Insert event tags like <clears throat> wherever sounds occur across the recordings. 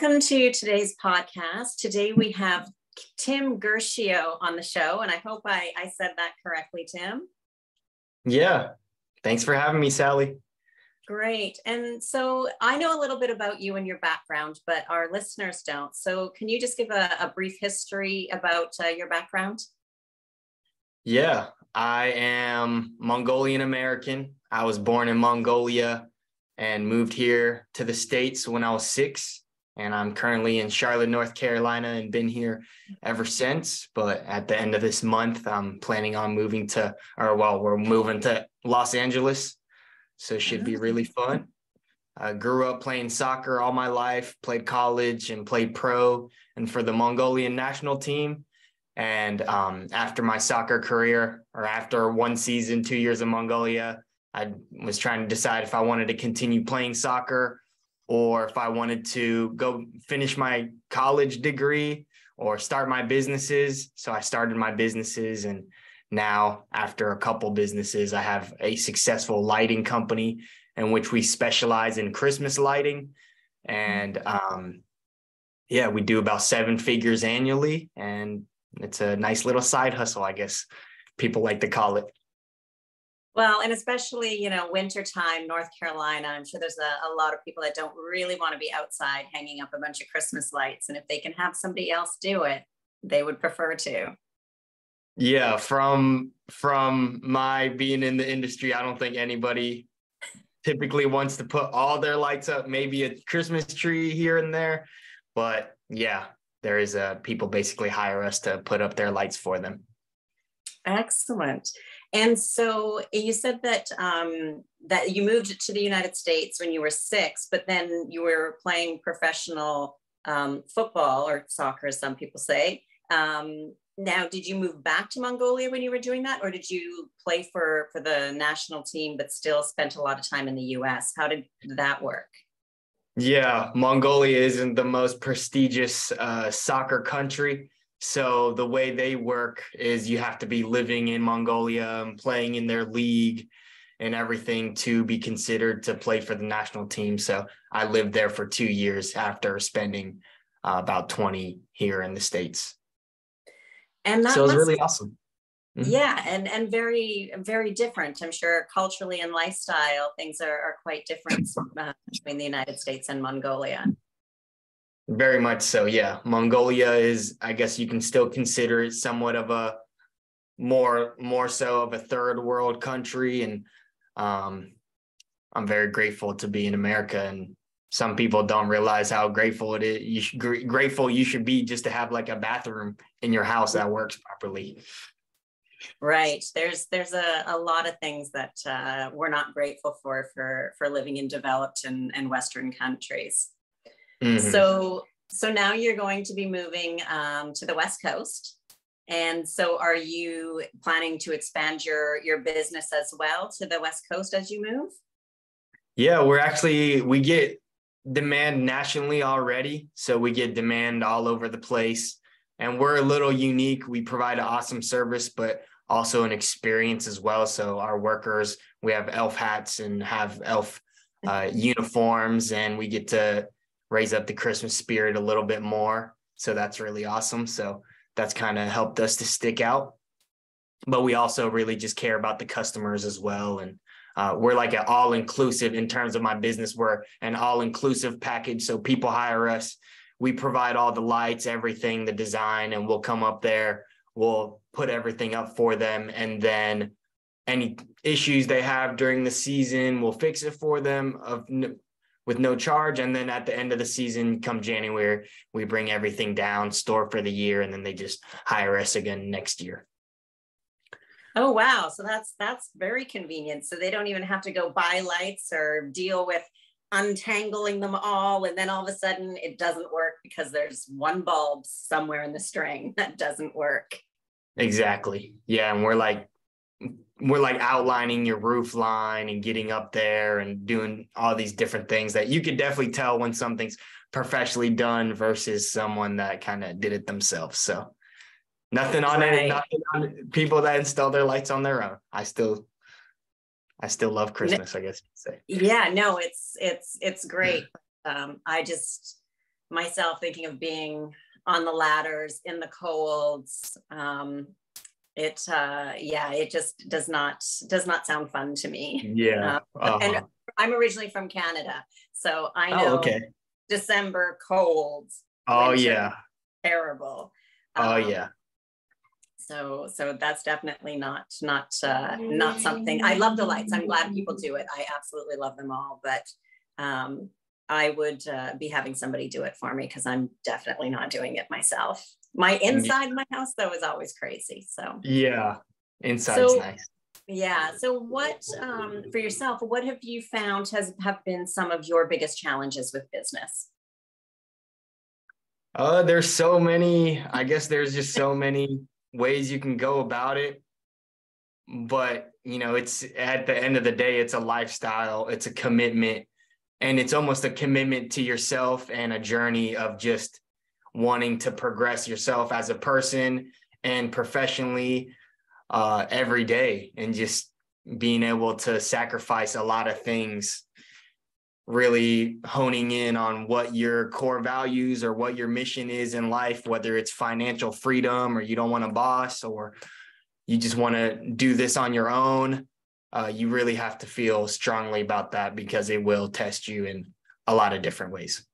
Welcome to today's podcast. Today we have Tim Guercio on the show, and I hope I, I said that correctly, Tim. Yeah. Thanks for having me, Sally. Great. And so I know a little bit about you and your background, but our listeners don't. So can you just give a, a brief history about uh, your background? Yeah, I am Mongolian American. I was born in Mongolia and moved here to the States when I was six and I'm currently in Charlotte, North Carolina, and been here ever since. But at the end of this month, I'm planning on moving to, or well, we're moving to Los Angeles, so it should be really fun. I grew up playing soccer all my life, played college and played pro, and for the Mongolian national team. And um, after my soccer career, or after one season, two years in Mongolia, I was trying to decide if I wanted to continue playing soccer or if I wanted to go finish my college degree or start my businesses. So I started my businesses and now after a couple businesses I have a successful lighting company in which we specialize in Christmas lighting and um, yeah, we do about seven figures annually and it's a nice little side hustle, I guess people like to call it. Well, and especially, you know, wintertime, North Carolina, I'm sure there's a, a, lot of people that don't really want to be outside hanging up a bunch of Christmas lights. And if they can have somebody else do it, they would prefer to. Yeah, from from my being in the industry, I don't think anybody typically wants to put all their lights up, maybe a Christmas tree here and there. But yeah, there is a people basically hire us to put up their lights for them. Excellent. And so you said that um, that you moved to the United States when you were six, but then you were playing professional um, football or soccer, as some people say. Um, now, did you move back to Mongolia when you were doing that, or did you play for for the national team but still spent a lot of time in the U.S.? How did that work? Yeah, Mongolia isn't the most prestigious uh, soccer country. So the way they work is you have to be living in Mongolia and playing in their league and everything to be considered to play for the national team. So I lived there for two years after spending uh, about 20 here in the States. And that so it was really awesome. Mm-hmm. Yeah, and and very very different. I'm sure culturally and lifestyle things are, are quite different <laughs> uh, between the United States and Mongolia. Very much so. Yeah. Mongolia is, I guess you can still consider it somewhat of a more, more so of a third world country. And um, I'm very grateful to be in America. And some people don't realize how grateful it is. You should, grateful you should be just to have like a bathroom in your house that works properly. Right. There's there's a, a lot of things that uh, we're not grateful for for for living in developed and, and Western countries. Mm-hmm. So so now you're going to be moving um, to the West Coast. And so are you planning to expand your your business as well to the West Coast as you move? Yeah, we're actually we get demand nationally already. So we get demand all over the place. And we're a little unique. We provide an awesome service, but also an experience as well. So our workers, we have elf hats and have elf <laughs> uh, uniforms, and we get to raise up the Christmas spirit a little bit more. So that's really awesome. So that's kind of helped us to stick out. But we also really just care about the customers as well. And uh, we're like an all inclusive in terms of my business. We're an all inclusive package. So people hire us. We provide all the lights, everything, the design, and we'll come up there. We'll put everything up for them. And then any issues they have during the season, we'll fix it for them of with no charge. And then at the end of the season, come January, we bring everything down, store for the year, and then they just hire us again next year. Oh wow. So that's that's very convenient. So they don't even have to go buy lights or deal with untangling them all and then all of a sudden it doesn't work because there's one bulb somewhere in the string <laughs> that doesn't work. Exactly. Yeah, and we're like we're like outlining your roof line and getting up there and doing all these different things that you could definitely tell when something's professionally done versus someone that kind of did it themselves. So nothing on right. it, nothing on people that install their lights on their own. I still I still love Christmas, I guess you say. Yeah, no, it's it's it's great. <laughs> Um, I just myself thinking of being on the ladders in the colds. Um, it uh, yeah, it just does not does not sound fun to me. Yeah, uh, uh-huh. and I'm originally from Canada, so I oh, know oh, okay. December colds. Oh yeah, terrible. Oh um, yeah. So so that's definitely not not uh, not something. I love the lights. I'm glad people do it. I absolutely love them all, but um, I would uh, be having somebody do it for me because I'm definitely not doing it myself. My inside my house though is always crazy. So yeah, inside's so, nice. Yeah. So what um, for yourself? What have you found has have been some of your biggest challenges with business? Uh, there's so many. I guess there's just so many ways you can go about it. But you know, it's at the end of the day, it's a lifestyle. It's a commitment and it's almost a commitment to yourself and a journey of just wanting to progress yourself as a person and professionally uh, every day and just being able to sacrifice a lot of things really honing in on what your core values or what your mission is in life whether it's financial freedom or you don't want a boss or you just want to do this on your own uh, you really have to feel strongly about that because it will test you in a lot of different ways.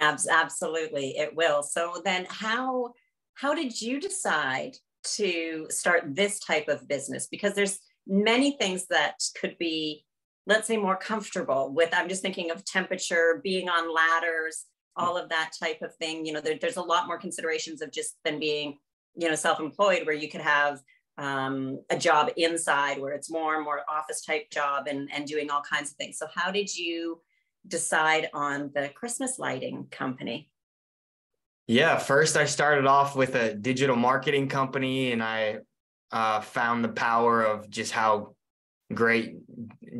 Absolutely, it will. So then, how how did you decide to start this type of business? Because there's many things that could be, let's say, more comfortable with. I'm just thinking of temperature, being on ladders, all of that type of thing. You know, there, there's a lot more considerations of just than being, you know, self-employed, where you could have um, a job inside where it's more and more office type job and, and doing all kinds of things. So how did you decide on the Christmas lighting company? Yeah, first I started off with a digital marketing company and I uh, found the power of just how great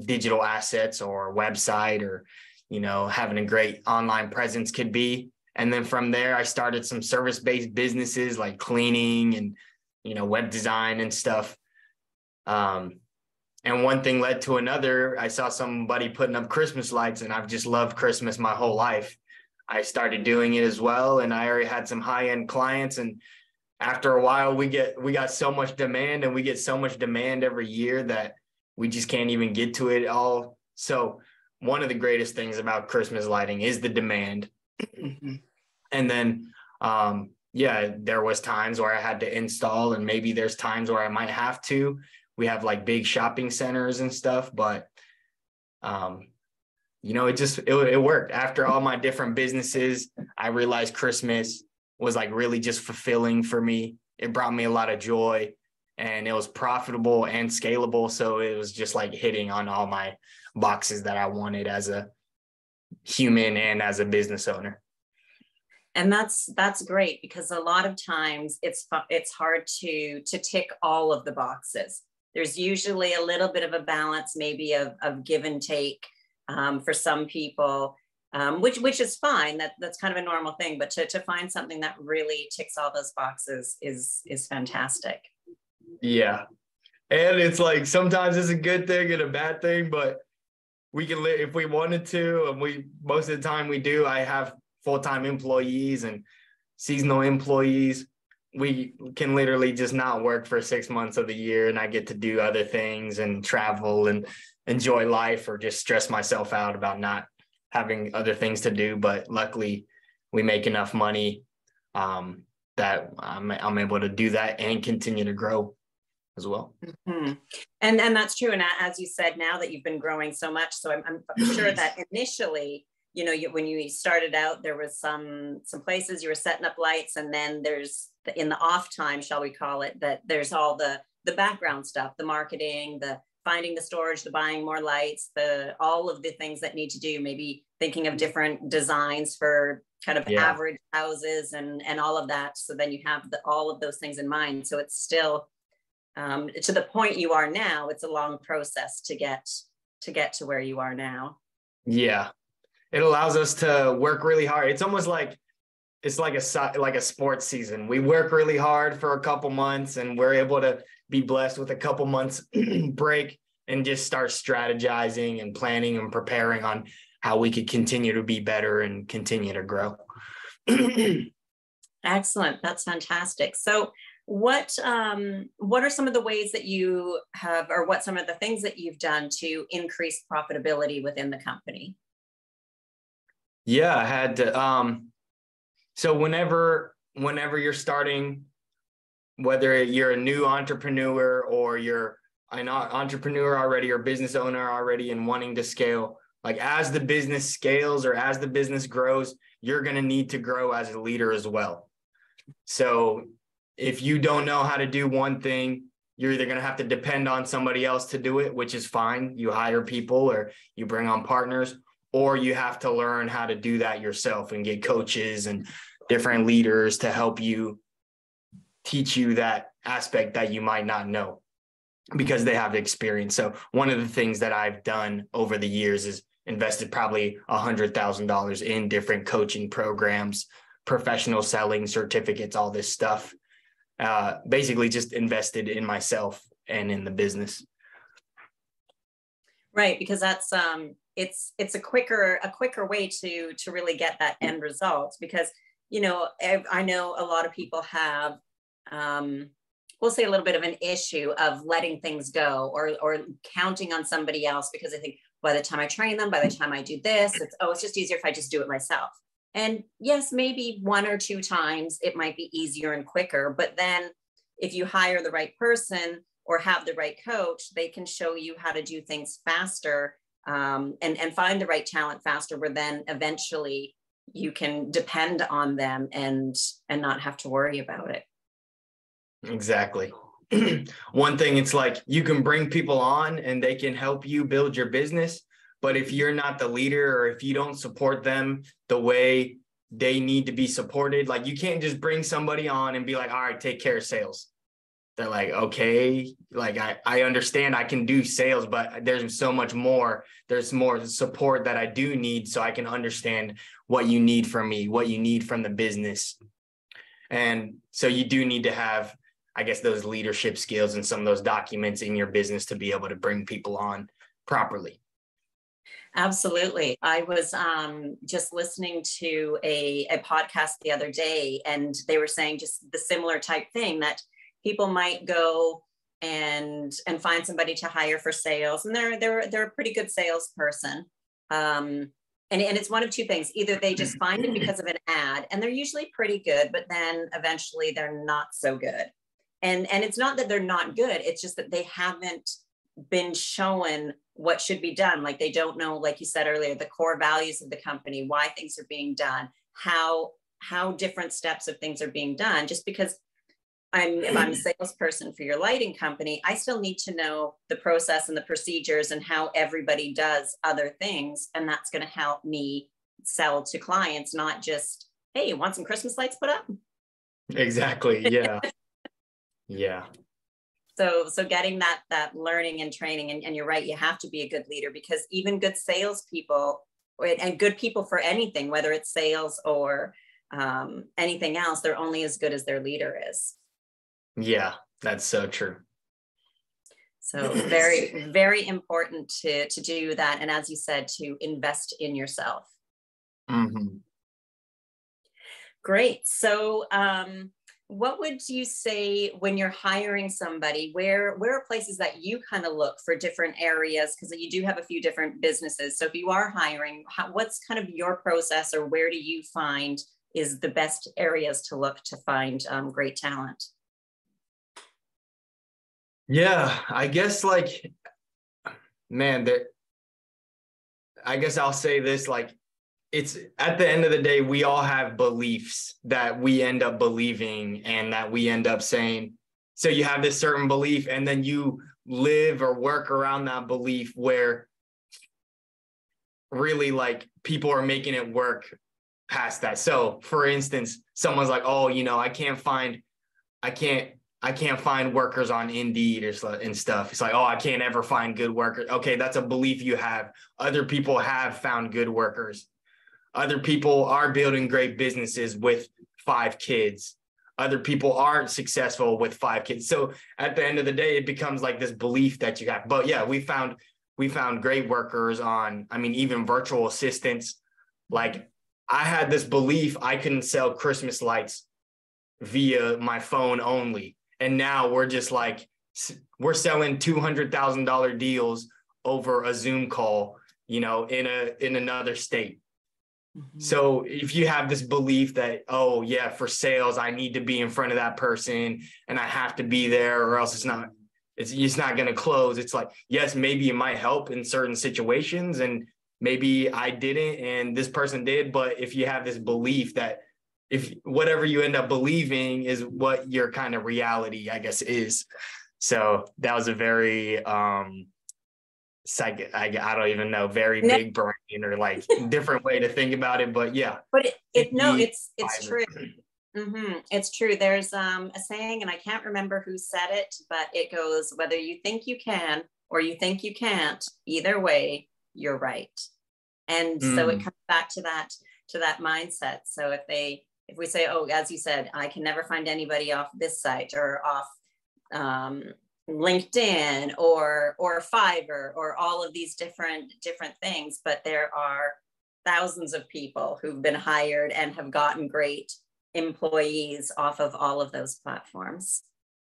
digital assets or website or, you know, having a great online presence could be. And then from there, I started some service based businesses like cleaning and you know, web design and stuff. Um, and one thing led to another. I saw somebody putting up Christmas lights, and I've just loved Christmas my whole life. I started doing it as well, and I already had some high end clients. And after a while, we get we got so much demand, and we get so much demand every year that we just can't even get to it all. So one of the greatest things about Christmas lighting is the demand. Mm-hmm. and then um, yeah, there was times where I had to install, and maybe there's times where I might have to. We have like big shopping centers and stuff, but um, you know, it just it, it worked. After all my different businesses, I realized Christmas was like really just fulfilling for me. It brought me a lot of joy, and it was profitable and scalable. So it was just like hitting on all my boxes that I wanted as a human and as a business owner and that's that's great because a lot of times it's it's hard to to tick all of the boxes there's usually a little bit of a balance maybe of, of give and take um, for some people um, which which is fine. That that's kind of a normal thing but to, to find something that really ticks all those boxes is is fantastic. Yeah. And it's like sometimes it's a good thing and a bad thing but we can live if we wanted to and we most of the time we do i have full-time employees and seasonal employees we can literally just not work for six months of the year and I get to do other things and travel and enjoy life or just stress myself out about not having other things to do. But luckily, we make enough money um, that I'm, I'm able to do that and continue to grow as well. Mm-hmm. And and that's true. And as you said, now that you've been growing so much, so I'm, I'm <clears throat> sure that initially you know you, when you started out there was some some places you were setting up lights and then there's the, in the off time shall we call it that there's all the the background stuff the marketing the finding the storage the buying more lights the all of the things that need to do maybe thinking of different designs for kind of yeah. average houses and and all of that so then you have the, all of those things in mind so it's still um, to the point you are now it's a long process to get to get to where you are now yeah it allows us to work really hard. It's almost like it's like a like a sports season. We work really hard for a couple months, and we're able to be blessed with a couple months <clears throat> break and just start strategizing and planning and preparing on how we could continue to be better and continue to grow. <clears throat> Excellent. That's fantastic. So what um, what are some of the ways that you have or what some of the things that you've done to increase profitability within the company? Yeah, I had to um so whenever whenever you're starting whether you're a new entrepreneur or you're an entrepreneur already or business owner already and wanting to scale, like as the business scales or as the business grows, you're going to need to grow as a leader as well. So if you don't know how to do one thing, you're either going to have to depend on somebody else to do it, which is fine. You hire people or you bring on partners, or you have to learn how to do that yourself and get coaches and different leaders to help you teach you that aspect that you might not know because they have experience. So one of the things that I've done over the years is invested probably a hundred thousand dollars in different coaching programs, professional selling certificates, all this stuff. Uh, basically just invested in myself and in the business. Right, because that's um it's it's a quicker a quicker way to to really get that end result because you know I know a lot of people have um we'll say a little bit of an issue of letting things go or or counting on somebody else because I think by the time I train them, by the time I do this, it's oh, it's just easier if I just do it myself. And yes, maybe one or two times it might be easier and quicker, but then if you hire the right person or have the right coach, they can show you how to do things faster um, and and find the right talent faster. Where then eventually you can depend on them and and not have to worry about it. Exactly. <clears throat> One thing it's like you can bring people on and they can help you build your business, but if you're not the leader or if you don't support them the way they need to be supported, like you can't just bring somebody on and be like, all right, take care of sales. They're like, okay, like I, I understand I can do sales, but there's so much more. There's more support that I do need so I can understand what you need from me, what you need from the business. And so you do need to have I guess those leadership skills and some of those documents in your business to be able to bring people on properly. Absolutely. I was um, just listening to a, a podcast the other day, and they were saying just the similar type thing that people might go and and find somebody to hire for sales, and they're they're they're a pretty good salesperson. Um, and, and it's one of two things. Either they just find it because of an ad and they're usually pretty good but then eventually they're not so good. And and it's not that they're not good it's just that they haven't been shown what should be done. Like they don't know like you said earlier the core values of the company why things are being done how how different steps of things are being done just because i'm if i'm a <clears throat> salesperson for your lighting company i still need to know the process and the procedures and how everybody does other things and that's going to help me sell to clients not just hey you want some christmas lights put up exactly yeah <laughs> yeah. So so getting that that learning and training, and, and you're right, you have to be a good leader because even good salespeople and good people for anything, whether it's sales or um, anything else, they're only as good as their leader is. Yeah, that's so true. So very, very important to to do that, and as you said, to invest in yourself. Mm-hmm. Great. So um, what would you say when you're hiring somebody where where are places that you kind of look for different areas because you do have a few different businesses so if you are hiring how, what's kind of your process or where do you find is the best areas to look to find um, great talent yeah i guess like man that i guess i'll say this like it's at the end of the day, we all have beliefs that we end up believing and that we end up saying. So you have this certain belief, and then you live or work around that belief where really like people are making it work past that. So for instance, someone's like, oh, you know, I can't find, I can't, I can't find workers on Indeed or and stuff. It's like, oh, I can't ever find good workers. Okay, that's a belief you have. Other people have found good workers. Other people are building great businesses with five kids. Other people aren't successful with five kids. So at the end of the day, it becomes like this belief that you have. But yeah, we found we found great workers on, I mean, even virtual assistants. Like I had this belief I couldn't sell Christmas lights via my phone only. And now we're just like, we're selling $200,000 deals over a Zoom call, you know, in a, in another state. Mm-hmm. So if you have this belief that, oh yeah, for sales, I need to be in front of that person and I have to be there or else it's not, it's, it's not going to close. It's like, yes, maybe it might help in certain situations and maybe I didn't and this person did. But if you have this belief that if whatever you end up believing is what your kind of reality, I guess, is. So that was a very um psych I, I don't even know, very no. big brain or like <laughs> different way to think about it. But yeah. But it, it no, it's it's true. Mm-hmm. It's true. There's um, a saying, and I can't remember who said it, but it goes whether you think you can or you think you can't, either way, you're right. And mm. so it mm. comes back to that to that mindset. So if they if we say, oh, as you said, I can never find anybody off this site or off um, LinkedIn or or Fiverr or all of these different different things, but there are thousands of people who've been hired and have gotten great employees off of all of those platforms.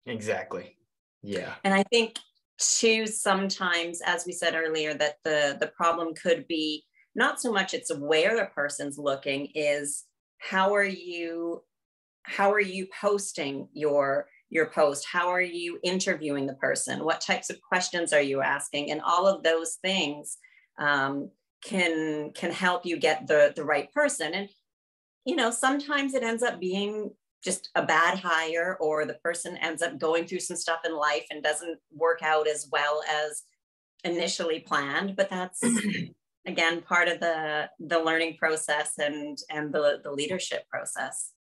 Exactly. Yeah. And I think too sometimes as we said earlier that the the problem could be not so much it's where the person's looking is how are you how are you posting your your post? How are you interviewing the person? What types of questions are you asking? And all of those things um, can can help you get the the right person. And you know sometimes it ends up being just a bad hire or the person ends up going through some stuff in life and doesn't work out as well as initially planned but that's <clears throat> again part of the the learning process and and the the leadership process.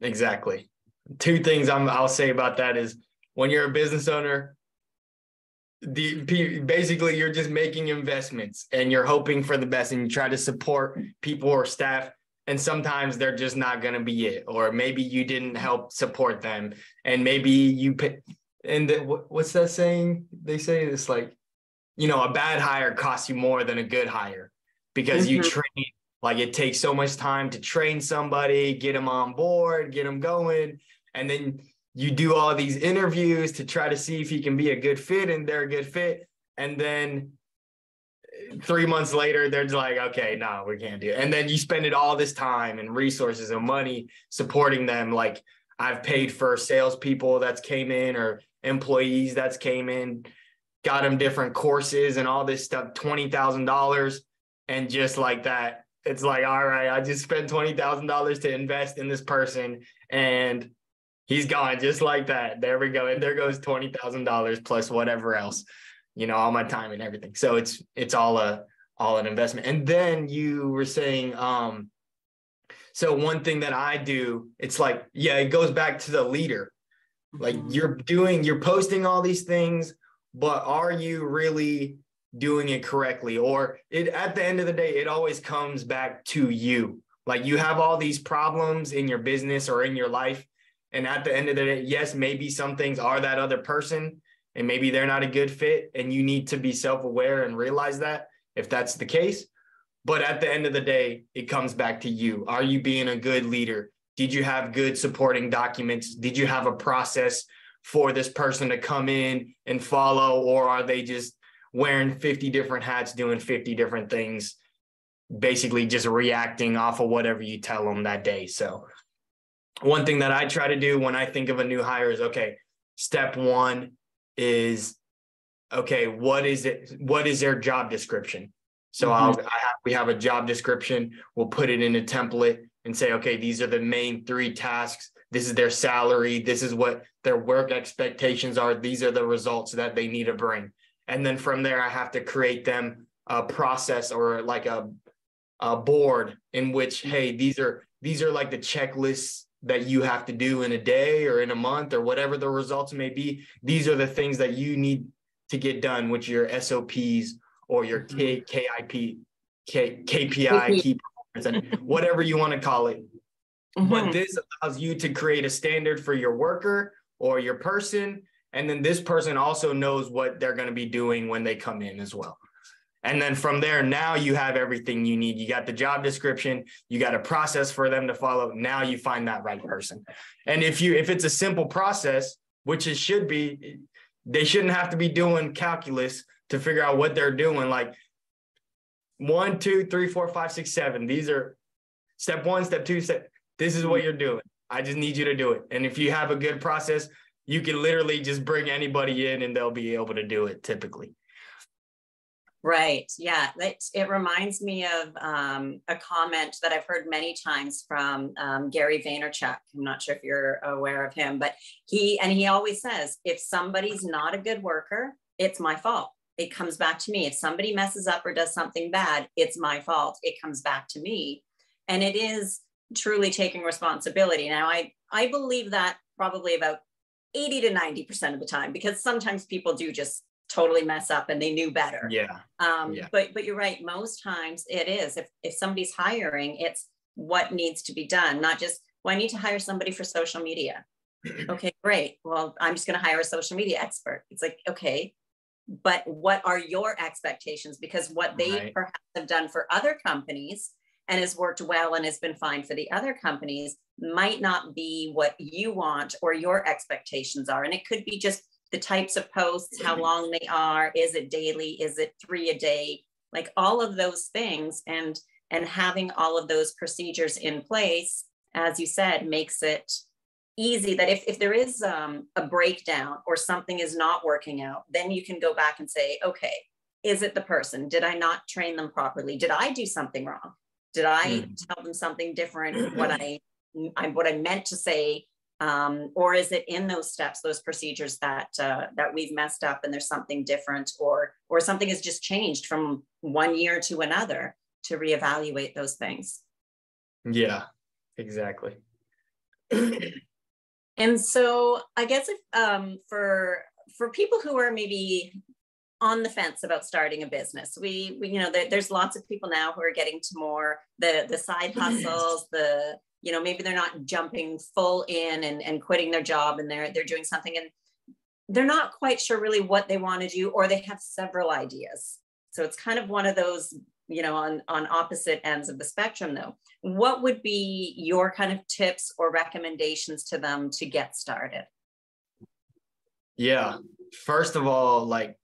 Exactly. Two things I'm, i'll say about that is when you're a business owner the basically you're just making investments and you're hoping for the best and you try to support people or staff and sometimes they're just not going to be it or maybe you didn't help support them and maybe you and the, what's that saying? They say it's like you know, a bad hire costs you more than a good hire because mm-hmm. you train like it takes so much time to train somebody, get them on board, get them going, and then you do all these interviews to try to see if he can be a good fit and they're a good fit, and then three months later they're just like, okay, no, we can't do it, and then you spend it all this time and resources and money supporting them, like. I've paid for salespeople that's came in or employees that's came in got him different courses and all this stuff, $20,000. And just like that, it's like, all right, I just spent $20,000 to invest in this person and he's gone just like that. There we go. And there goes $20,000 plus whatever else, you know, all my time and everything. So it's, it's all a, all an investment. And then you were saying, um, so one thing that I do, it's like, yeah, it goes back to the leader. Like mm-hmm. you're doing, you're posting all these things but are you really doing it correctly? Or it at the end of the day it always comes back to you. Like you have all these problems in your business or in your life and at the end of the day yes maybe some things are that other person and maybe they're not a good fit and you need to be self-aware and realize that if that's the case. But at the end of the day it comes back to you. Are you being a good leader? Did you have good supporting documents? Did you have a process for this person to come in and follow, or are they just wearing 50 different hats, doing 50 different things, basically just reacting off of whatever you tell them that day? So, one thing that I try to do when I think of a new hire is okay, step one is okay, what is it? What is their job description? So mm-hmm. I'll, I have, we have a job description. We'll put it in a template and say, okay, these are the main three tasks this is their salary, this is what their work expectations are, these are the results that they need to bring. And then from there, I have to create them a process or like a, a board in which, hey, these are these are like the checklists that you have to do in a day or in a month or whatever the results may be. These are the things that you need to get done, which your SOPs or your K, KIP, K, KPI, key performance, and whatever you want to call it. Mm-hmm. But this allows you to create a standard for your worker or your person. And then this person also knows what they're going to be doing when they come in as well. And then from there, now you have everything you need. You got the job description, you got a process for them to follow. Now you find that right person. And if you if it's a simple process, which it should be, they shouldn't have to be doing calculus to figure out what they're doing. Like one, two, three, four, five, six, seven. These are step one, step two, step. This is what you're doing. I just need you to do it. And if you have a good process, you can literally just bring anybody in and they'll be able to do it typically. Right. Yeah. It, it reminds me of um, a comment that I've heard many times from um, Gary Vaynerchuk. I'm not sure if you're aware of him, but he, and he always says, if somebody's not a good worker, it's my fault. It comes back to me. If somebody messes up or does something bad, it's my fault. It comes back to me. And it is truly taking responsibility. Now, I, I believe that probably about 80 to 90% of the time, because sometimes people do just totally mess up and they knew better. Yeah. Um, yeah. But but you're right. Most times it is. If if somebody's hiring, it's what needs to be done, not just well, I need to hire somebody for social media. <clears throat> okay, great. Well, I'm just going to hire a social media expert. It's like okay, but what are your expectations? Because what they right. perhaps have done for other companies and has worked well and has been fine for the other companies might not be what you want or your expectations are. And it could be just the types of posts, how mm-hmm. long they are, is it daily, is it three a day, like all of those things, and and having all of those procedures in place, as you said, makes it easy that if, if there is um, a breakdown or something is not working out, then you can go back and say, okay, is it the person? Did I not train them properly? Did I do something wrong? Did I mm. tell them something different? <clears throat> what I, I what I meant to say um, or is it in those steps those procedures that uh, that we've messed up and there's something different or or something has just changed from one year to another to reevaluate those things yeah exactly <clears throat> and so i guess if um, for for people who are maybe on the fence about starting a business. We, we you know there, there's lots of people now who are getting to more the the side <clears throat> hustles the you know maybe they're not jumping full in and, and quitting their job and they're they're doing something and they're not quite sure really what they want to do or they have several ideas. So it's kind of one of those you know on on opposite ends of the spectrum though. What would be your kind of tips or recommendations to them to get started? Yeah. First of all like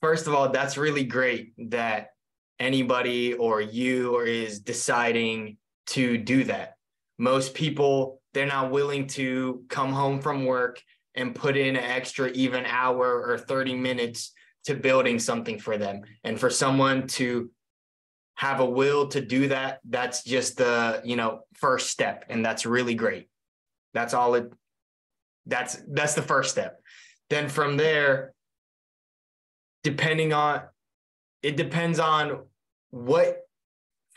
first of all that's really great that anybody or you or is deciding to do that. Most people, they're not willing to come home from work and put in an extra even hour or 30 minutes to building something for them. And for someone to have a will to do that, that's just the, you know, first step. And that's really great. That's all it that's that's the first step. Then from there, depending on it depends on what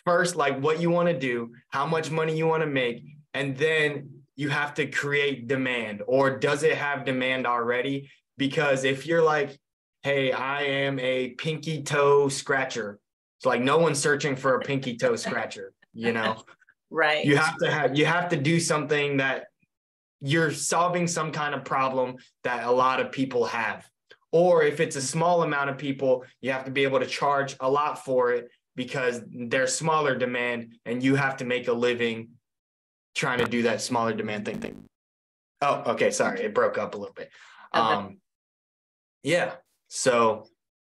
first like what you want to do, how much money you want to make, and then you have to create demand or does it have demand already? Because if you're like, hey, I am a pinky toe scratcher, it's like no one's searching for a pinky toe scratcher, you know? <laughs> right. You have to have you have to do something that you're solving some kind of problem that a lot of people have. Or if it's a small amount of people, you have to be able to charge a lot for it because there's smaller demand and you have to make a living trying to do that smaller demand thing thing. Oh, okay, sorry, it broke up a little bit. Um yeah. So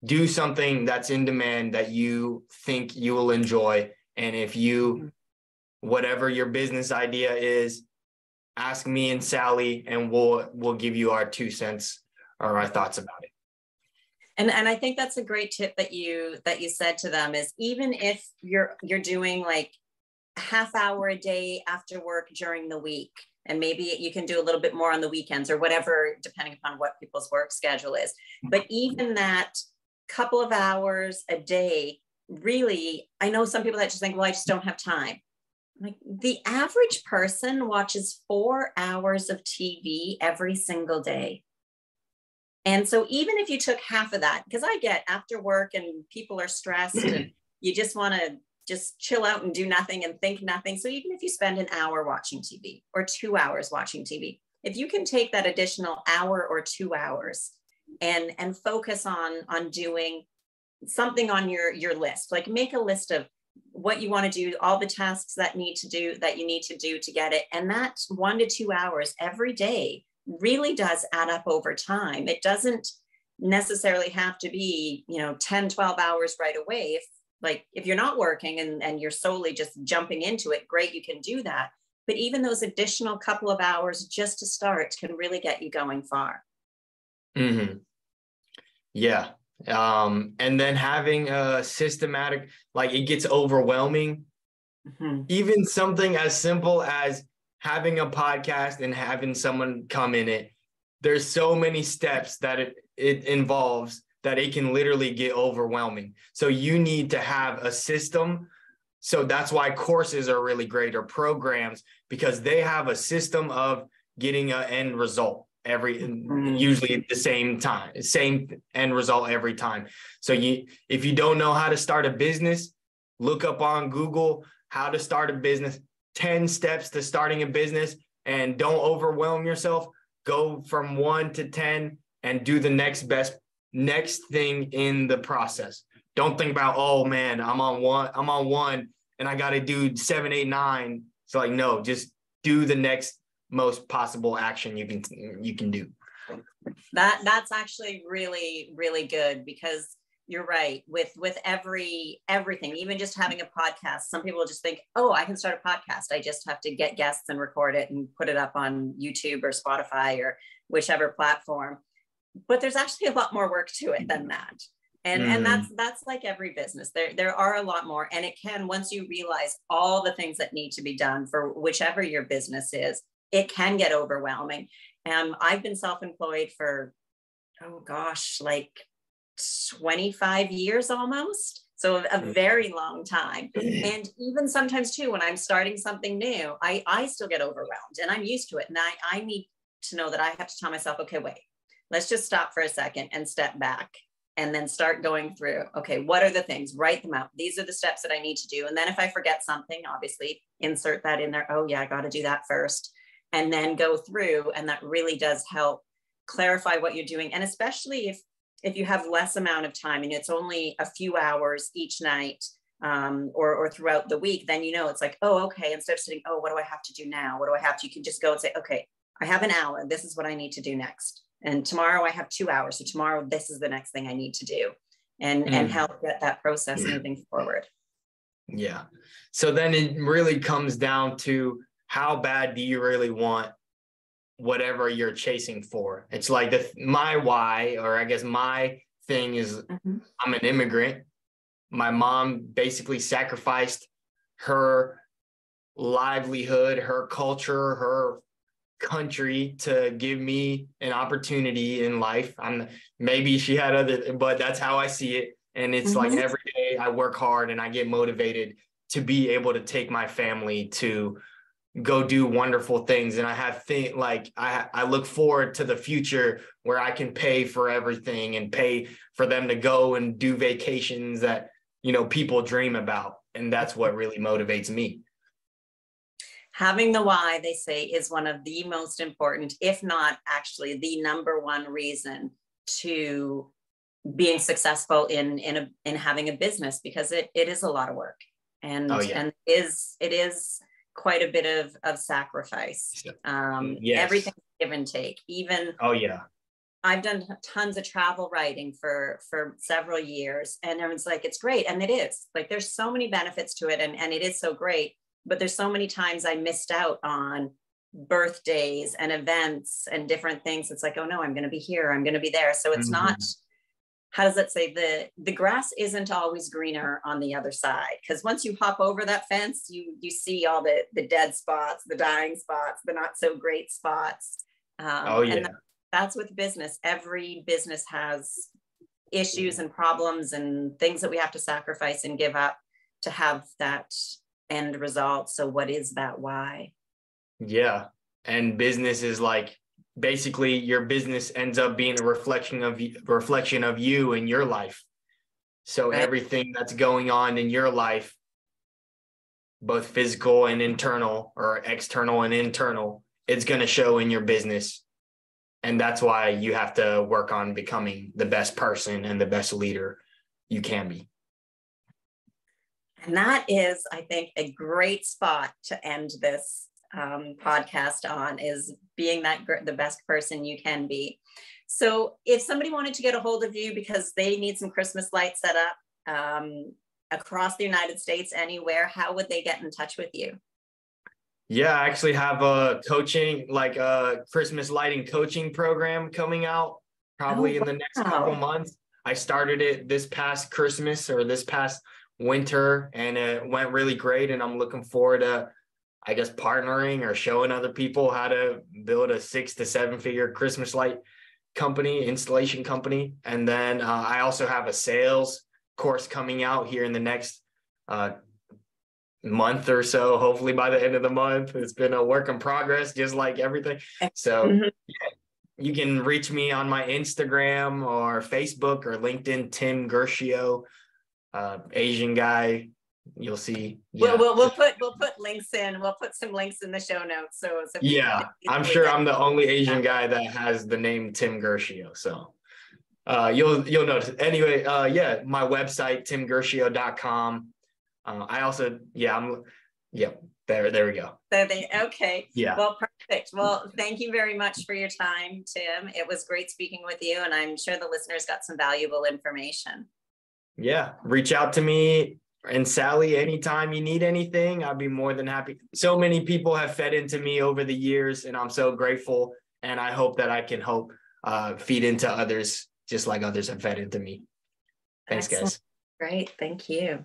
do something that's in demand that you think you will enjoy and if you whatever your business idea is ask me and Sally and we'll we'll give you our two cents or our thoughts about it and and i think that's a great tip that you that you said to them is even if you're you're doing like half hour a day after work during the week and maybe you can do a little bit more on the weekends or whatever depending upon what people's work schedule is. Mm-hmm. But even that couple of hours a day really i know some people that just think well i just don't have time. Like the average person watches four hours of tv every single day and so even if you took half of that, because I get after work and people are stressed and <clears throat> you just want to just chill out and do nothing and think nothing. So even if you spend an hour watching TV or two hours watching TV, if you can take that additional hour or two hours and and focus on on doing something on your your list like make a list of what you want to do all the tasks that need to do that you need to do to get it and that one to two hours every day really does add up over time. It doesn't necessarily have to be you know 10 12 hours right away. If like if you're not working and, and you're solely just jumping into it great you can do that. But even those additional couple of hours just to start can really get you going far. Mm-hmm. yeah. Um, and then having a systematic like it gets overwhelming. Mm-hmm. even something as simple as having a podcast and having someone come in it there's so many steps that it, it involves that it can literally get overwhelming. So you need to have a system. So that's why courses are really great or programs because they have a system of getting an end result every mm-hmm. usually at the same time same end result every time. So you if you don't know how to start a business look up on google how to start a business 10 steps to starting a business and don't overwhelm yourself go from 1 to 10 and do the next best next thing in the process. Don't think about oh man i'm on one i'm on one and i got to do seven eight nine. So like no just do the next most possible action you can you can do. That that's actually really really good because you're right with with every everything even just having a podcast. Some people just think oh i can start a podcast. I just have to get guests and record it and put it up on youtube or spotify or whichever platform. But there's actually a lot more work to it than that. And mm. and that's that's like every business. There there are a lot more and it can once you realize all the things that need to be done for whichever your business is it can get overwhelming. Um, I've been self-employed for, oh gosh, like 25 years almost. So a mm. very long time. And even sometimes too, when I'm starting something new, I, I still get overwhelmed and I'm used to it. And I, I need to know that I have to tell myself, okay, wait, let's just stop for a second and step back and then start going through okay what are the things write them out these are the steps that i need to do and then if i forget something obviously insert that in there oh yeah i got to do that first and then go through and that really does help clarify what you're doing and especially if if you have less amount of time and it's only a few hours each night um, or, or throughout the week then you know it's like oh okay instead of sitting oh what do i have to do now? What do i have to you can just go and say okay i have an hour this is what i need to do next. And tomorrow i have two hours so tomorrow this is the next thing i need to do. And mm. and help get that process moving forward. Yeah. So then it really comes down to how bad do you really want whatever you're chasing for? It's like the my why, or I guess my thing is mm-hmm. I'm an immigrant. My mom basically sacrificed her livelihood, her culture, her country to give me an opportunity in life. I'm maybe she had other, but that's how I see it. And it's mm-hmm. like every day I work hard and I get motivated to be able to take my family to go do wonderful things. And i have think like i i look forward to the future where i can pay for everything and pay for them to go and do vacations that you know people dream about. And that's what really motivates me. Having the why they say is one of the most important if not actually the number one reason to being successful in in a, in having a business because it, it is a lot of work. And oh, yeah. and is it is quite a bit of of sacrifice. Um, yes. everything give and take. Even oh yeah, I've done tons of travel writing for for several years, and everyone's like, it's great, and it is. Like, there's so many benefits to it, and and it is so great. But there's so many times I missed out on birthdays and events and different things. It's like, oh no, I'm going to be here, I'm going to be there. So it's mm-hmm. not how does that say? The the grass isn't always greener on the other side because once you hop over that fence you you see all the the dead spots the dying spots the not so great spots. Um, oh yeah. that, that's with business. Every business has issues and problems and things that we have to sacrifice and give up to have that end result. So what is that why? Yeah. And business is like basically your business ends up being a reflection of reflection of you and your life. So everything that's going on in your life both physical and internal or external and internal it's going to show in your business. And that's why you have to work on becoming the best person and the best leader you can be. And that is, I think, a great spot to end this um, podcast on is being that the best person you can be. So if somebody wanted to get a hold of you because they need some Christmas lights set up um, across the United States, anywhere, how would they get in touch with you? Yeah, I actually have a coaching, like a Christmas lighting coaching program coming out probably oh, in the next couple months. I started it this past Christmas or this past winter and it went really great. And I'm looking forward to, I guess, partnering or showing other people how to build a six to seven figure Christmas light company, installation company. And then uh, I also have a sales course coming out here in the next uh, month or so, hopefully by the end of the month. It's been a work in progress, just like everything. So mm-hmm. yeah, you can reach me on my Instagram or Facebook or LinkedIn, Tim Guercio, uh, Asian guy. You'll see. Yeah. We'll, we'll, we'll put we'll put links in. We'll put some links in the show notes. So, so yeah, I'm sure I'm the only Asian guy that has the name Tim Guercio. So uh, you'll you'll notice. Anyway, uh, yeah, my website timguercio.com. Uh, I also yeah I'm yeah there there we go. So they okay. Yeah. Well, perfect. Well, thank you very much for your time, Tim. It was great speaking with you, and I'm sure the listeners got some valuable information. Yeah, reach out to me and Sally anytime you need anything. I'd be more than happy. So many people have fed into me over the years, and I'm so grateful. And I hope that I can help uh, feed into others just like others have fed into me. Thanks, Excellent. guys. Great. Thank you.